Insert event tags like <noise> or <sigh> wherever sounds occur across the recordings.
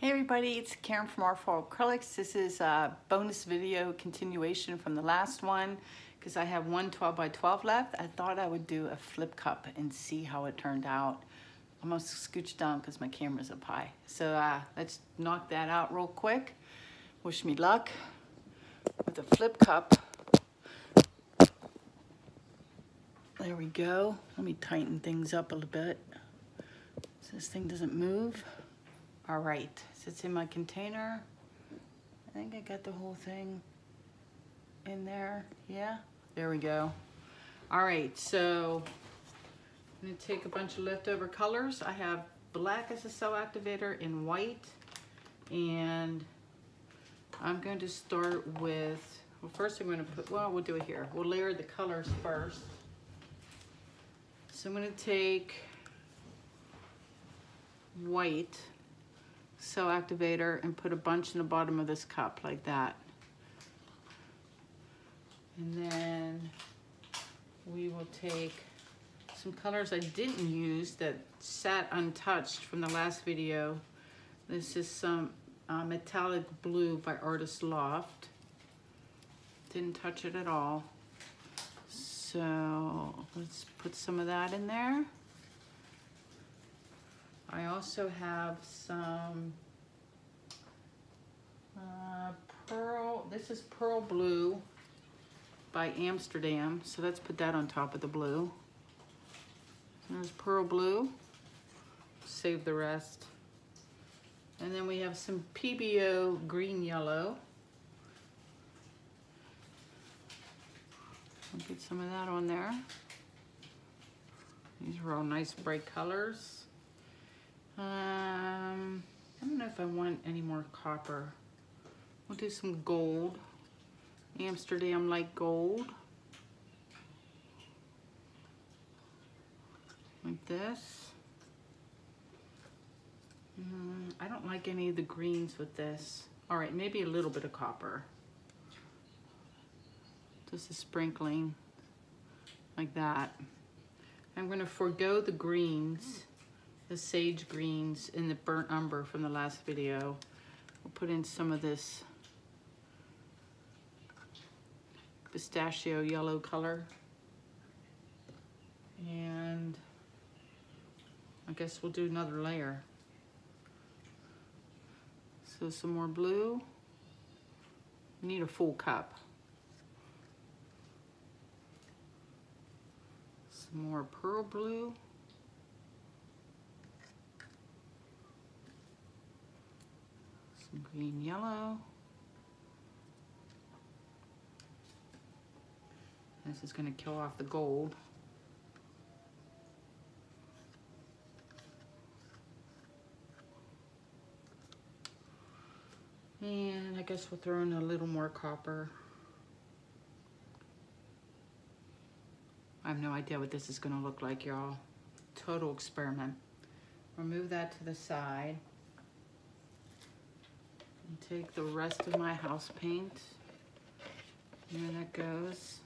Hey everybody, it's Karen from Waterfall Acrylics. This is a bonus video continuation from the last one because I have one 12 by 12 left. I thought I would do a flip cup and see how it turned out. I'm gonna scooch down because my camera's up high. So uh, let's knock that out real quick. Wish me luck with a flip cup. There we go. Let me tighten things up a little bit so this thing doesn't move. All right, sits in my container. I think I got the whole thing in there. Yeah, there we go. All right, so I'm gonna take a bunch of leftover colors. I have black as a cell activator in white. And I'm going to start with, well, first I'm gonna put, well, we'll do it here. We'll layer the colors first. So I'm gonna take white cell activator and put a bunch in the bottom of this cup like that. And then we will take some colors I didn't use that sat untouched from the last video. This is some uh, metallic blue by Artist Loft. Didn't touch it at all. So let's put some of that in there. I also have some uh, Pearl, this is Pearl Blue by Amsterdam. So let's put that on top of the blue. There's Pearl Blue. Save the rest. And then we have some PBO Green Yellow. I'll get some of that on there. These are all nice bright colors. Um, I don't know if I want any more copper. We'll do some gold. Amsterdam like gold. Like this. Mm, I don't like any of the greens with this. All right, maybe a little bit of copper. Just a sprinkling like that. I'm gonna forego the greens the sage greens and the burnt umber from the last video. We'll put in some of this pistachio yellow color. And I guess we'll do another layer. So some more blue. We need a full cup. Some more pearl blue. Some green yellow. This is going to kill off the gold. And I guess we'll throw in a little more copper. I have no idea what this is going to look like, y'all. Total experiment. Remove that to the side. And take the rest of my house paint. There that goes.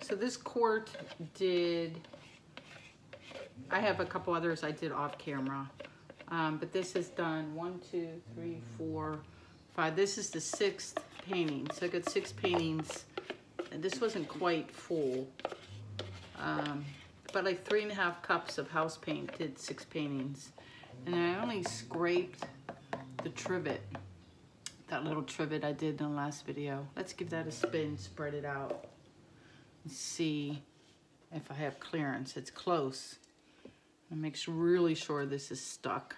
So this quart did, I have a couple others I did off camera. Um, but this has done one, two, three, four, five. This is the sixth painting. So I got six paintings. And this wasn't quite full. Um, but like three and a half cups of house paint did six paintings. And I only scraped the trivet that little trivet I did in the last video. Let's give that a spin, spread it out, and see if I have clearance. It's close. And make really sure this is stuck.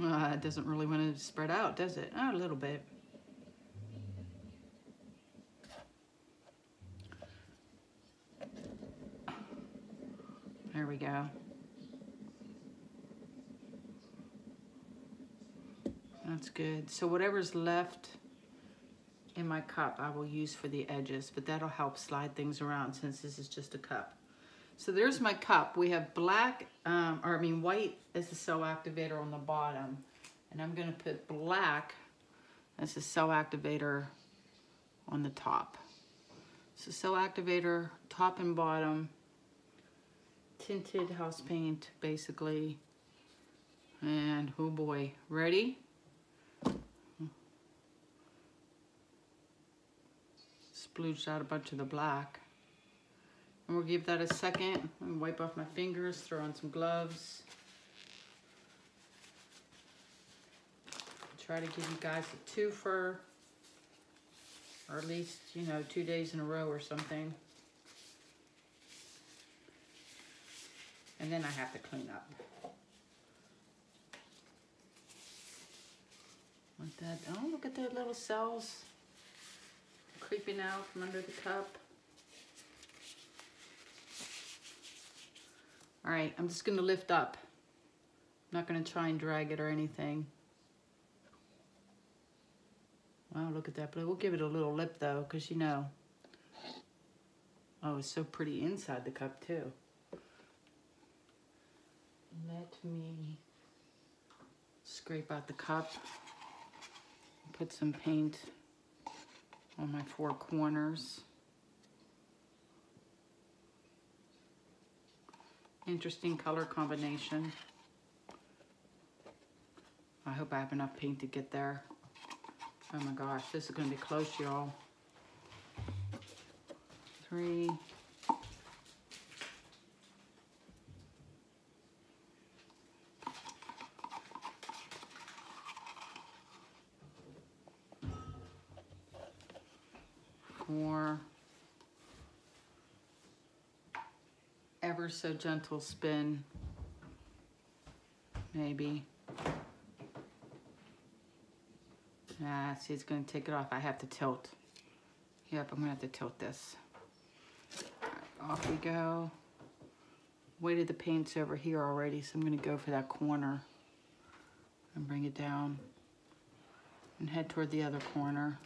Uh, it doesn't really want to spread out, does it? Oh, a little bit. There we go. That's good. So whatever's left in my cup, I will use for the edges, but that'll help slide things around since this is just a cup. So there's my cup. We have black, um, or I mean white as the cell activator on the bottom. And I'm gonna put black as the cell activator on the top. So cell activator, top and bottom. tinted house paint, basically. And oh boy, ready? Splooged out a bunch of the black. And we'll give that a second and wipe off my fingers, throw on some gloves. Try to give you guys a twofer, or at least, you know, two days in a row or something. And then I have to clean up. Like that. Oh, look at the little cells creeping out from under the cup. All right, I'm just gonna lift up. I'm not gonna try and drag it or anything. Wow, look at that blue. We'll give it a little lip though, because you know. Oh, it's so pretty inside the cup too. Let me scrape out the cup. Put some paint on my four corners. Interesting color combination. I hope I have enough paint to get there. Oh my gosh, this is gonna be close, y'all. Three. Four. Ever so gentle spin. Maybe. Ah, see, it's gonna take it off. I have to tilt. Yep, I'm gonna have to tilt this. Right, off we go. Weighted the paint's over here already, so I'm gonna go for that corner and bring it down and head toward the other corner.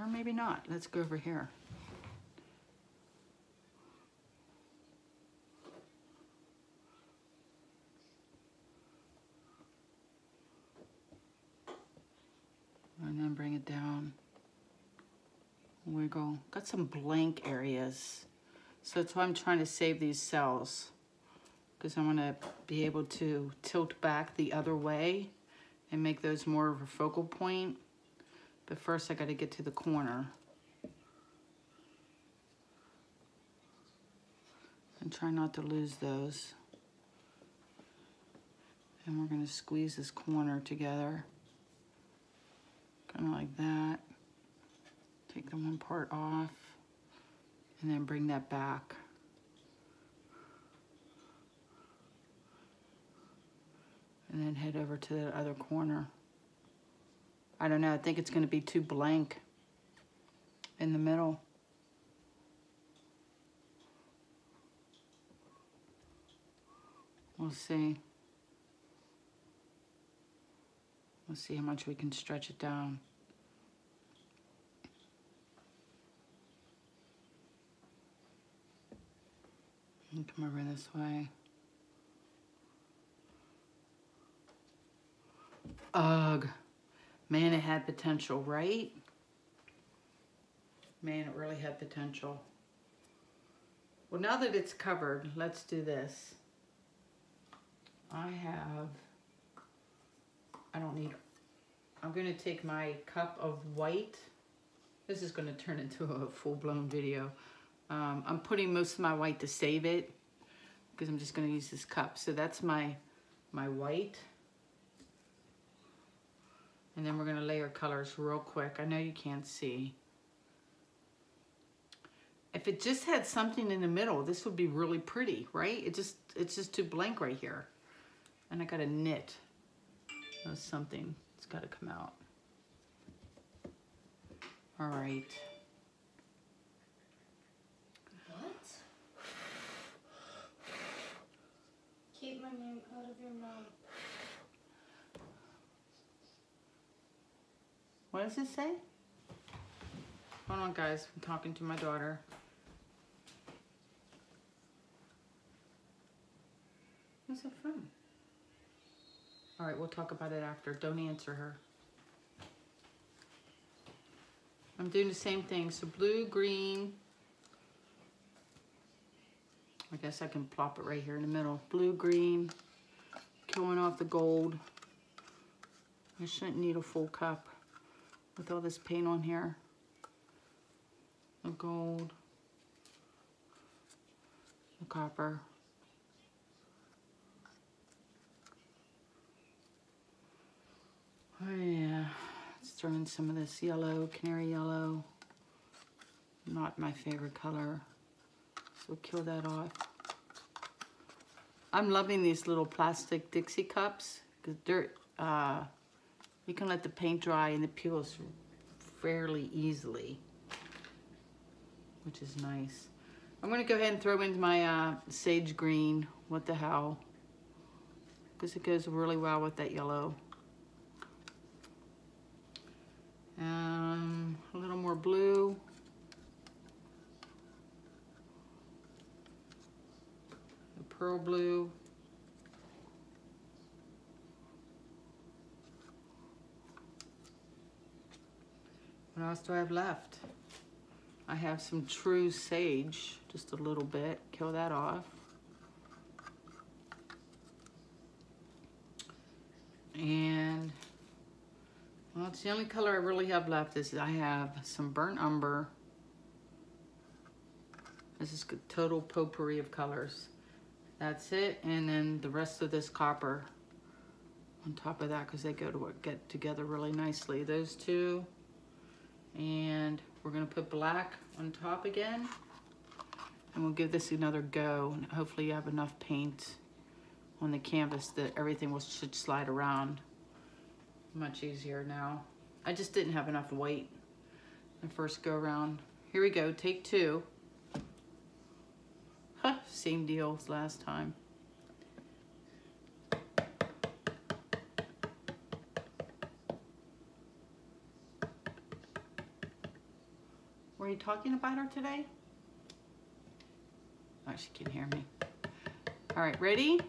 Or maybe not. Let's go over here. And then bring it down. Wiggle. Got some blank areas. So that's why I'm trying to save these cells. Because I want to be able to tilt back the other way and make those more of a focal point. But first I got to get to the corner. And try not to lose those. And we're going to squeeze this corner together. Kind of like that. Take the one part off. And then bring that back. And then head over to the other corner. I don't know, I think it's gonna be too blank in the middle. We'll see. We'll see how much we can stretch it down. And come over this way. Ugh. Man, it had potential, right? Man, it really had potential. Well, now that it's covered, let's do this. I have, I don't need, I'm gonna take my cup of white. This is gonna turn into a full-blown video. Um, I'm putting most of my white to save it because I'm just gonna use this cup. So that's my, my white. And then we're gonna layer colors real quick. I know you can't see. If it just had something in the middle, this would be really pretty, right? It just It's just too blank right here. And I gotta knit or something. It's gotta come out. All right. What? Keep my name out of your mouth. What does it say? Hold on, guys. I'm talking to my daughter. Who's it from? All right, we'll talk about it after. Don't answer her. I'm doing the same thing. So blue, green, I guess I can plop it right here in the middle. Blue, green, killing off the gold. I shouldn't need a full cup with all this paint on here. The gold, the copper. Oh yeah, let's throw in some of this yellow, canary yellow. Not my favorite color, so kill that off. I'm loving these little plastic Dixie cups they're, uh, you can let the paint dry and it peels fairly easily, which is nice. I'm gonna go ahead and throw in my uh, sage green, what the hell, because it goes really well with that yellow. Um, a little more blue. Pearl blue. What else do I have left? I have some true sage, just a little bit. Kill that off. And well, it's the only color I really have left is I have some burnt umber. This is a total potpourri of colors. That's it. And then the rest of this copper on top of that because they go to get together really nicely. Those two. And we're going to put black on top again. And we'll give this another go. And hopefully you have enough paint on the canvas that everything will should slide around much easier now. I just didn't have enough weight the first go around. Here we go, take two. Huh, same deal as last time. You talking about her today? Oh, she can hear me. All right, ready?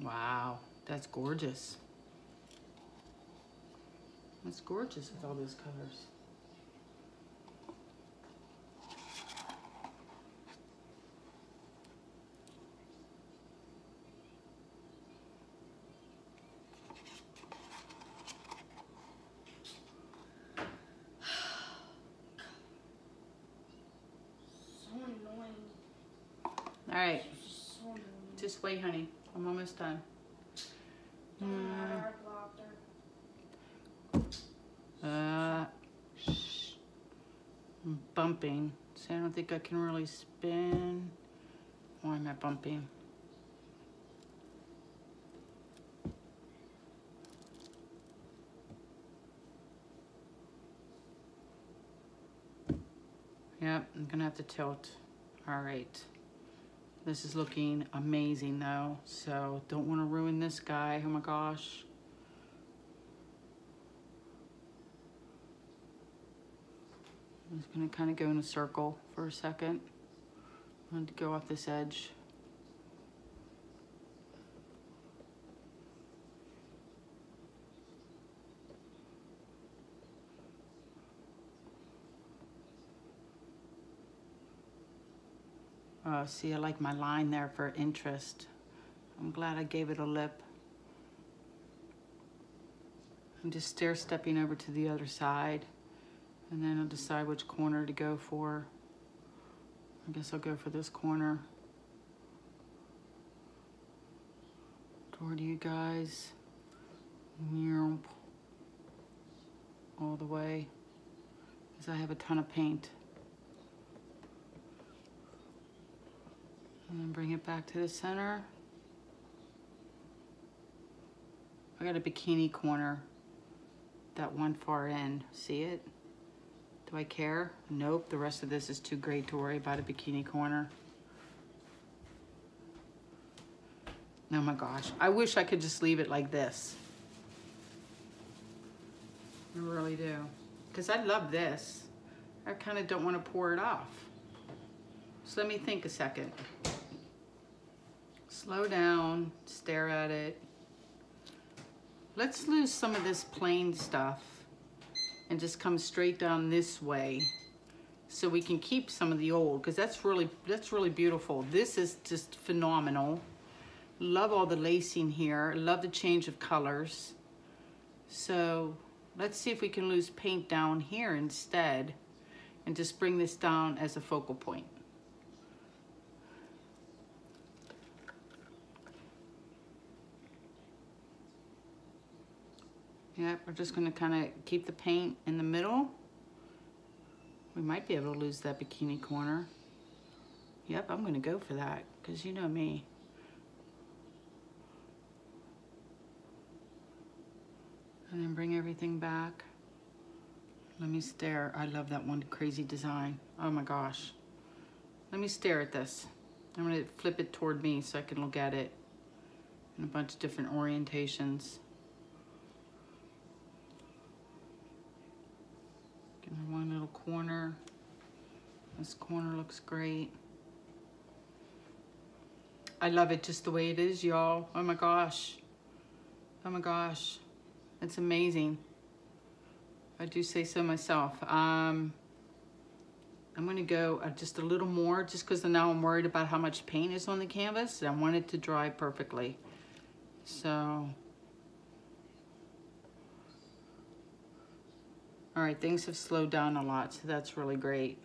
Wow, that's gorgeous. That's gorgeous with all those colors. So annoying. All right, Just so wait, honey. I'm almost done. Mm. uh I'm bumping. See, I don't think I can really spin. Why am I bumping? Yep, I'm gonna have to tilt. All right. This is looking amazing though, so don't wanna ruin this guy. Oh my gosh. I'm just gonna kind of go in a circle for a second. I want to go off this edge. Oh, see, I like my line there for interest. I'm glad I gave it a lip. I'm just stair stepping over to the other side. And then I'll decide which corner to go for. I guess I'll go for this corner. Toward you guys. All the way. Because I have a ton of paint. And then bring it back to the center. I got a bikini corner. That one far end. See it? Do I care? Nope, the rest of this is too great to worry about a bikini corner. Oh my gosh, I wish I could just leave it like this. I really do. Because I love this. I kind of don't want to pour it off. So let me think a second. Slow down, stare at it. let's lose some of this plain stuff and just come straight down this way so we can keep some of the old because that's really that's really beautiful. This is just phenomenal. Love all the lacing here. Love the change of colors. So let's see if we can lose paint down here instead and just bring this down as a focal point Yep, we're just gonna kind of keep the paint in the middle. We might be able to lose that bikini corner. Yep, I'm gonna go for that, because you know me. And then bring everything back. Let me stare. I love that one crazy design. Oh my gosh. Let me stare at this. I'm gonna flip it toward me so I can look at it in a bunch of different orientations. One little corner. This corner looks great. I love it just the way it is, y'all. Oh my gosh. Oh my gosh. It's amazing. I do say so myself. Um, I'm gonna go uh, just a little more just because now I'm worried about how much paint is on the canvas. I want it to dry perfectly. So All right, things have slowed down a lot, so that's really great.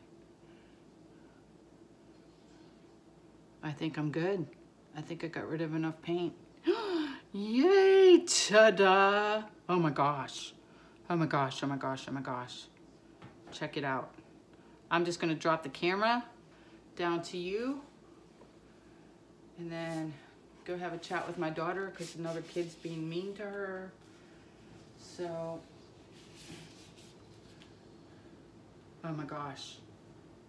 I think I'm good. I think I got rid of enough paint. <gasps> Yay, ta-da! Oh my gosh. Oh my gosh, oh my gosh, oh my gosh. Check it out. I'm just gonna drop the camera down to you and then go have a chat with my daughter because another kid's being mean to her. So Oh my gosh.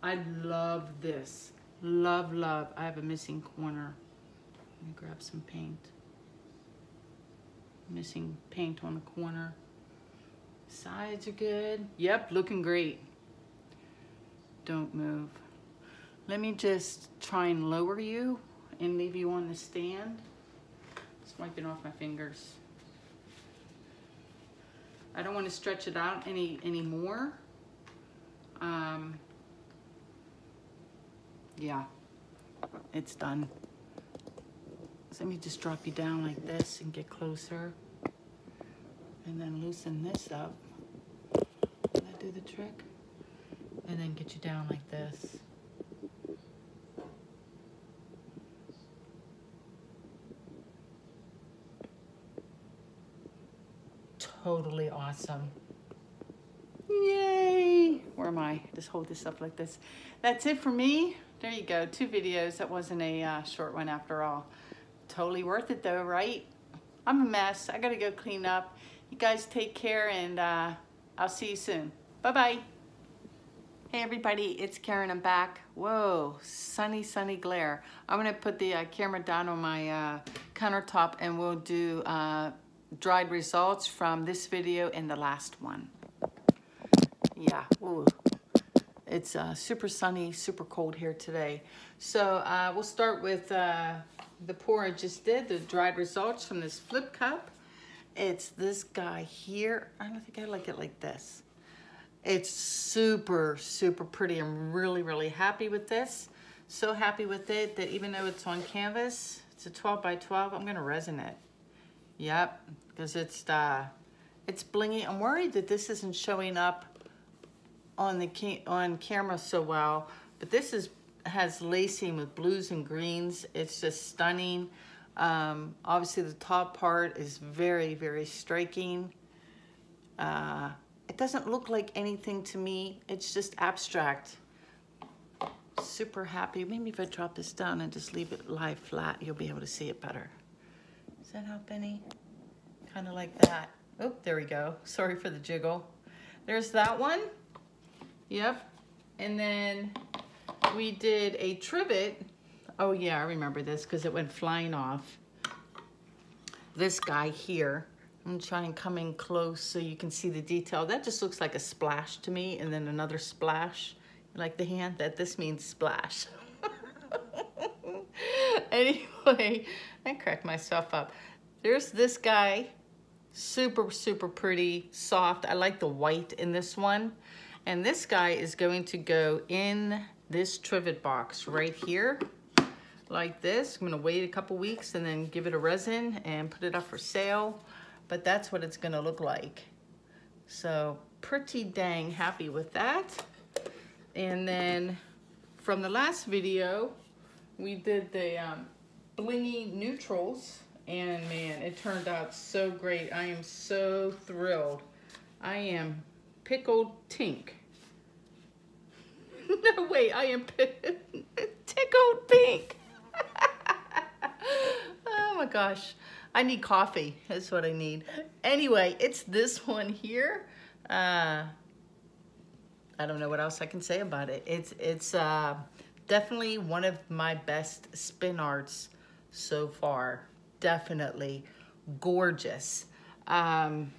I love this. Love, love. I have a missing corner. Let me grab some paint. Missing paint on the corner. Sides are good. Yep, looking great. Don't move. Let me just try and lower you and leave you on the stand. Just wiping off my fingers. I don't want to stretch it out any anymore um, yeah, it's done. So let me just drop you down like this and get closer. And then loosen this up. That do the trick? And then get you down like this. Totally awesome. Yay! Where am I? Just hold this up like this. That's it for me. There you go, two videos. That wasn't a uh, short one after all. Totally worth it though, right? I'm a mess. I gotta go clean up. You guys take care and uh, I'll see you soon. Bye-bye. Hey everybody, it's Karen. I'm back. Whoa, sunny, sunny glare. I'm gonna put the uh, camera down on my uh, countertop and we'll do uh, dried results from this video and the last one yeah, ooh. It's uh, super sunny, super cold here today. So uh, we'll start with uh, the pour I just did, the dried results from this flip cup. It's this guy here. I don't think I like it like this. It's super, super pretty. I'm really, really happy with this. So happy with it that even though it's on canvas, it's a 12 by 12, I'm gonna resin it. Yep, because it's, uh, it's blingy. I'm worried that this isn't showing up on the on camera so well, but this is has lacing with blues and greens. It's just stunning. Um, obviously the top part is very, very striking. Uh, it doesn't look like anything to me. It's just abstract. Super happy. Maybe if I drop this down and just leave it lie flat, you'll be able to see it better. Does that help any? Kind of like that. Oh, there we go. Sorry for the jiggle. There's that one. Yep. And then we did a trivet. Oh yeah, I remember this because it went flying off. This guy here. I'm gonna try and come in close so you can see the detail. That just looks like a splash to me and then another splash. Like the hand, that this means splash. <laughs> anyway, I cracked myself up. There's this guy Super, super pretty, soft. I like the white in this one. And this guy is going to go in this trivet box right here, like this. I'm gonna wait a couple weeks and then give it a resin and put it up for sale. But that's what it's gonna look like. So pretty dang happy with that. And then from the last video, we did the um, blingy neutrals and man, it turned out so great. I am so thrilled. I am pickled tink. <laughs> no, wait, I am <laughs> tickled pink. <laughs> oh my gosh. I need coffee. That's what I need. Anyway, it's this one here. Uh, I don't know what else I can say about it. It's it's uh, definitely one of my best spin arts so far. Definitely gorgeous. Um,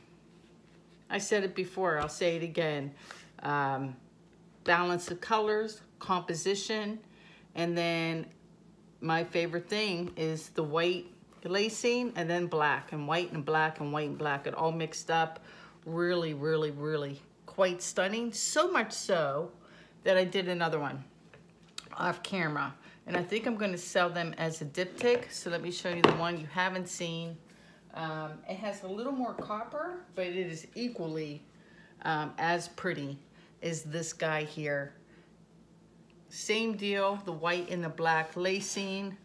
I said it before, I'll say it again. Um, balance of colors, composition, and then my favorite thing is the white lacing and then black and white and black and white and black. It all mixed up. Really, really, really quite stunning. So much so that I did another one off camera. And I think I'm gonna sell them as a diptych. So let me show you the one you haven't seen. Um, it has a little more copper, but it is equally um, as pretty as this guy here. Same deal, the white and the black lacing.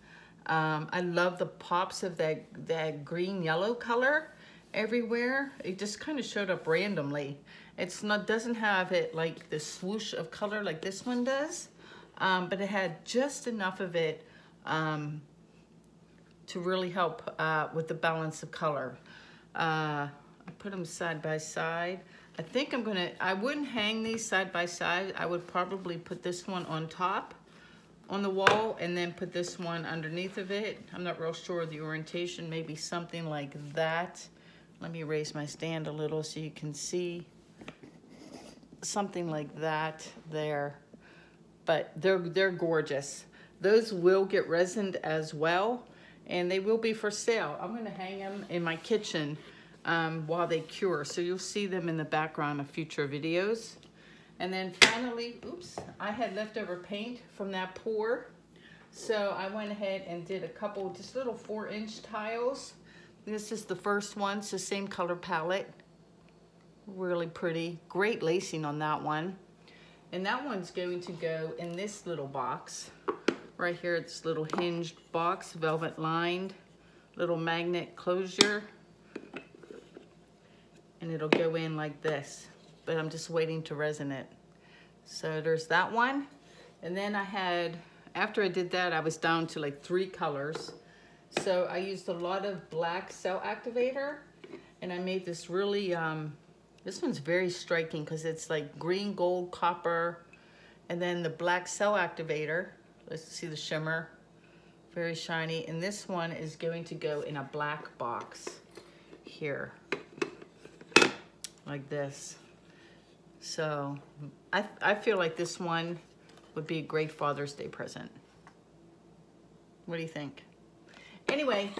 Um, I love the pops of that, that green yellow color everywhere. It just kind of showed up randomly. It's not doesn't have it like the swoosh of color like this one does, um, but it had just enough of it um, to really help uh, with the balance of color. Uh, I put them side by side. I think I'm gonna, I wouldn't hang these side by side. I would probably put this one on top on the wall and then put this one underneath of it. I'm not real sure of the orientation, maybe something like that. Let me raise my stand a little so you can see something like that there. But they're, they're gorgeous. Those will get resined as well and they will be for sale. I'm gonna hang them in my kitchen um, while they cure. So you'll see them in the background of future videos. And then finally, oops, I had leftover paint from that pour. So I went ahead and did a couple, just little four inch tiles. This is the first one, it's the same color palette. Really pretty, great lacing on that one. And that one's going to go in this little box. Right here, it's little hinged box, velvet lined, little magnet closure and it'll go in like this, but I'm just waiting to resin it. So there's that one. And then I had, after I did that, I was down to like three colors. So I used a lot of black cell activator and I made this really, um, this one's very striking because it's like green, gold, copper, and then the black cell activator. Let's see the shimmer, very shiny. And this one is going to go in a black box here like this. So I, I feel like this one would be a great Father's Day present. What do you think? Anyway,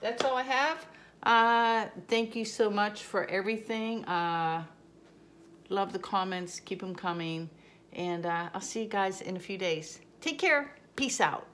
that's all I have. Uh, thank you so much for everything. Uh, love the comments. Keep them coming. And uh, I'll see you guys in a few days. Take care. Peace out.